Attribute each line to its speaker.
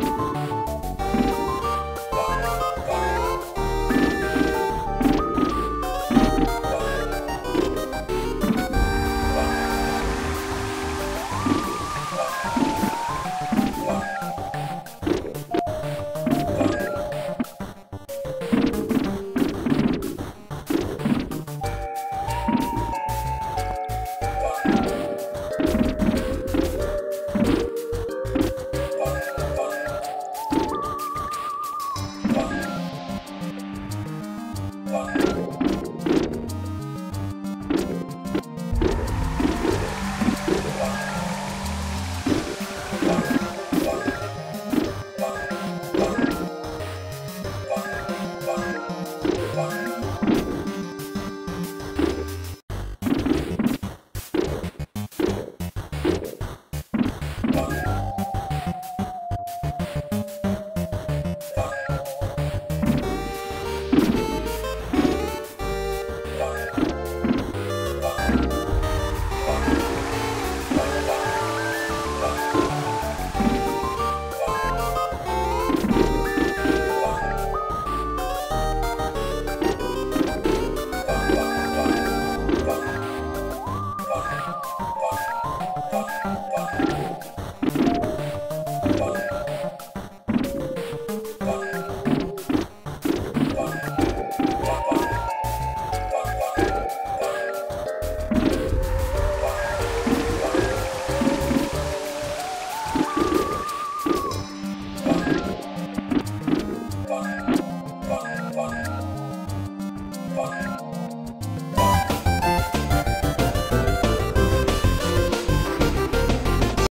Speaker 1: Bye. Oh.